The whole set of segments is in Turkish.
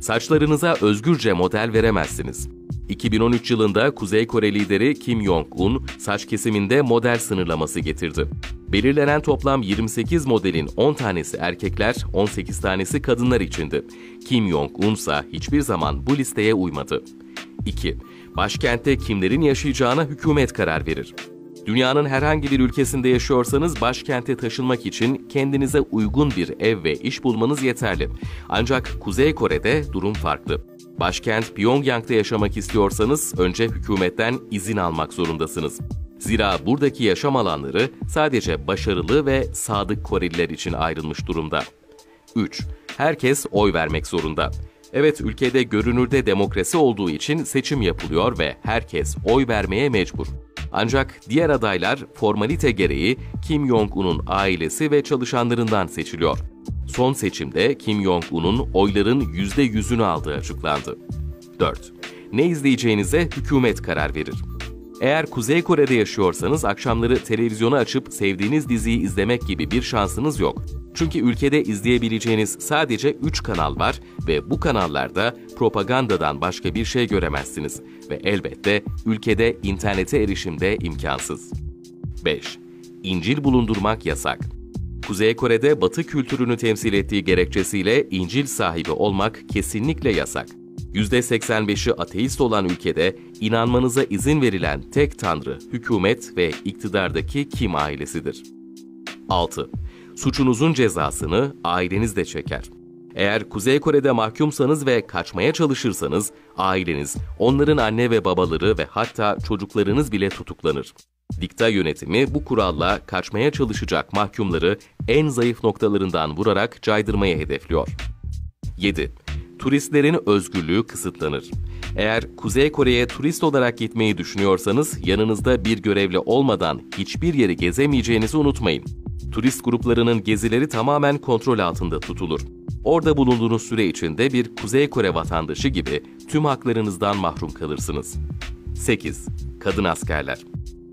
Saçlarınıza özgürce model veremezsiniz. 2013 yılında Kuzey Kore lideri Kim Jong-un saç kesiminde model sınırlaması getirdi. Belirlenen toplam 28 modelin 10 tanesi erkekler, 18 tanesi kadınlar içindi. Kim Jong-un ise hiçbir zaman bu listeye uymadı. 2. Başkentte kimlerin yaşayacağına hükümet karar verir. Dünyanın herhangi bir ülkesinde yaşıyorsanız başkente taşınmak için kendinize uygun bir ev ve iş bulmanız yeterli. Ancak Kuzey Kore'de durum farklı. Başkent Pyongyang'da yaşamak istiyorsanız önce hükümetten izin almak zorundasınız. Zira buradaki yaşam alanları sadece başarılı ve sadık Koreliler için ayrılmış durumda. 3. Herkes oy vermek zorunda. Evet ülkede görünürde demokrasi olduğu için seçim yapılıyor ve herkes oy vermeye mecbur. Ancak diğer adaylar formalite gereği Kim Jong-un'un ailesi ve çalışanlarından seçiliyor. Son seçimde Kim Jong-un'un oyların %100'ünü aldığı açıklandı. 4. Ne izleyeceğinize hükümet karar verir. Eğer Kuzey Kore'de yaşıyorsanız akşamları televizyonu açıp sevdiğiniz diziyi izlemek gibi bir şansınız yok. Çünkü ülkede izleyebileceğiniz sadece 3 kanal var ve bu kanallarda propagandadan başka bir şey göremezsiniz ve elbette ülkede internete erişim de imkansız. 5. İncil bulundurmak yasak. Kuzey Kore'de Batı kültürünü temsil ettiği gerekçesiyle İncil sahibi olmak kesinlikle yasak. %85'i ateist olan ülkede inanmanıza izin verilen tek tanrı, hükümet ve iktidardaki Kim ailesidir. 6. Suçunuzun cezasını aileniz de çeker. Eğer Kuzey Kore'de mahkumsanız ve kaçmaya çalışırsanız aileniz, onların anne ve babaları ve hatta çocuklarınız bile tutuklanır. Dikta yönetimi bu kuralla kaçmaya çalışacak mahkumları en zayıf noktalarından vurarak caydırmaya hedefliyor. 7. Turistlerin özgürlüğü kısıtlanır. Eğer Kuzey Kore'ye turist olarak gitmeyi düşünüyorsanız yanınızda bir görevli olmadan hiçbir yeri gezemeyeceğinizi unutmayın. Turist gruplarının gezileri tamamen kontrol altında tutulur. Orada bulunduğunuz süre içinde bir Kuzey Kore vatandaşı gibi tüm haklarınızdan mahrum kalırsınız. 8. Kadın askerler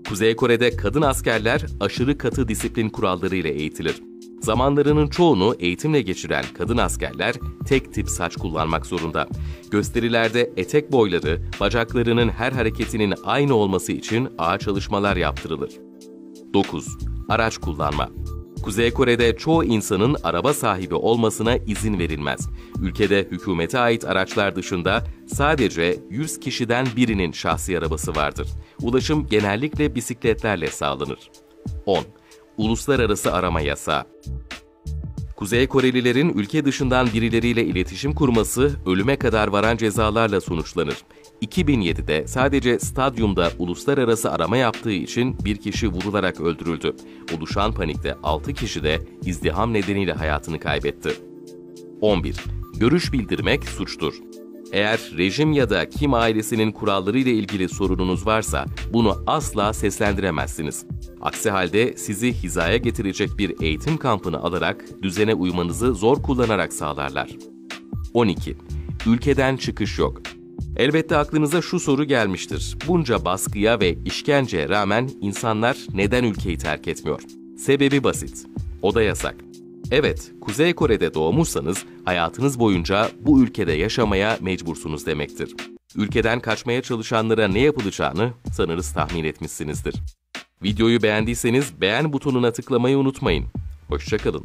Kuzey Kore'de kadın askerler aşırı katı disiplin kurallarıyla eğitilir. Zamanlarının çoğunu eğitimle geçiren kadın askerler tek tip saç kullanmak zorunda. Gösterilerde etek boyları, bacaklarının her hareketinin aynı olması için ağır çalışmalar yaptırılır. 9. Araç kullanma Kuzey Kore'de çoğu insanın araba sahibi olmasına izin verilmez. Ülkede hükümete ait araçlar dışında sadece 100 kişiden birinin şahsi arabası vardır. Ulaşım genellikle bisikletlerle sağlanır. 10. Uluslararası arama yasağı Kuzey Korelilerin ülke dışından birileriyle iletişim kurması ölüme kadar varan cezalarla sonuçlanır. 2007'de sadece stadyumda uluslararası arama yaptığı için bir kişi vurularak öldürüldü. Oluşan panikte 6 kişi de izdiham nedeniyle hayatını kaybetti. 11. Görüş bildirmek suçtur. Eğer rejim ya da kim ailesinin kuralları ile ilgili sorununuz varsa bunu asla seslendiremezsiniz. Aksi halde sizi hizaya getirecek bir eğitim kampını alarak düzene uymanızı zor kullanarak sağlarlar. 12. Ülkeden çıkış yok. Elbette aklınıza şu soru gelmiştir. Bunca baskıya ve işkenceye rağmen insanlar neden ülkeyi terk etmiyor? Sebebi basit. O da yasak. Evet, Kuzey Kore'de doğmuşsanız hayatınız boyunca bu ülkede yaşamaya mecbursunuz demektir. Ülkeden kaçmaya çalışanlara ne yapılacağını sanırız tahmin etmişsinizdir. Videoyu beğendiyseniz beğen butonuna tıklamayı unutmayın. Hoşçakalın.